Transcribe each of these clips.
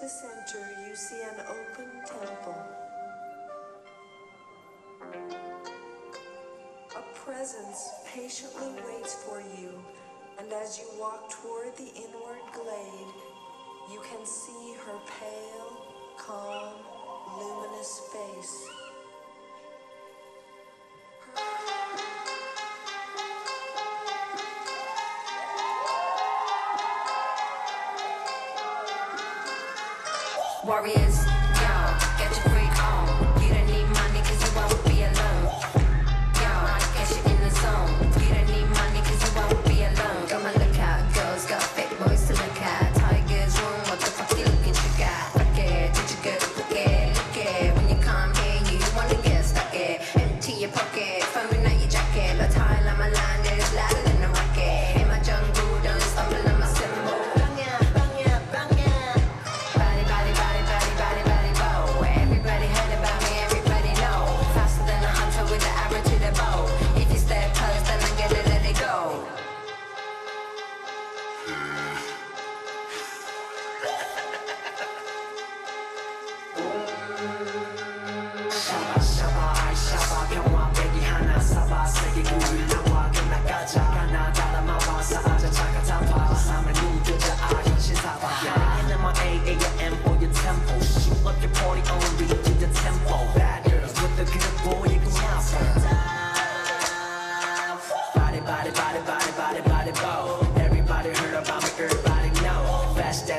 the center, you see an open temple. A presence patiently waits for you, and as you walk toward the inward glade, you can see her warriors.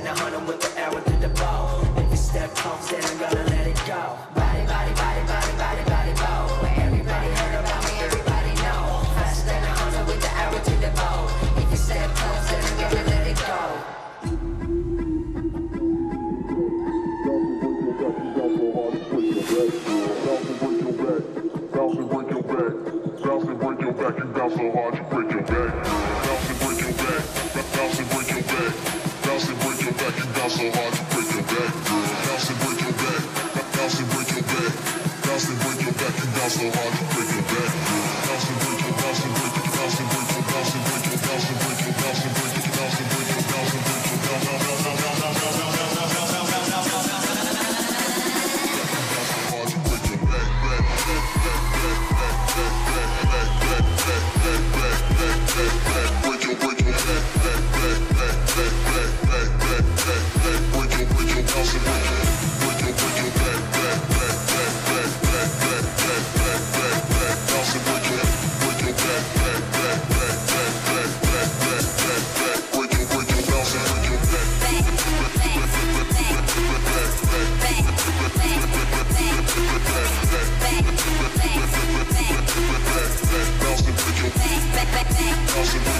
the hunter with the arrow to the bow. If you step close, then I'm gonna let it go. Body, body, body, body, body, body, bow. Where everybody heard about me, everybody know. Faster than a hunter with the arrow to the bow. If you step close, then I'm gonna let it go. Bounce and break your back, bounce and break your back, you bounce so hard you break your back. bounce so hard, you break your back. Bounce and break your, bounce and break your, bounce and break your, bounce and break your. Sassy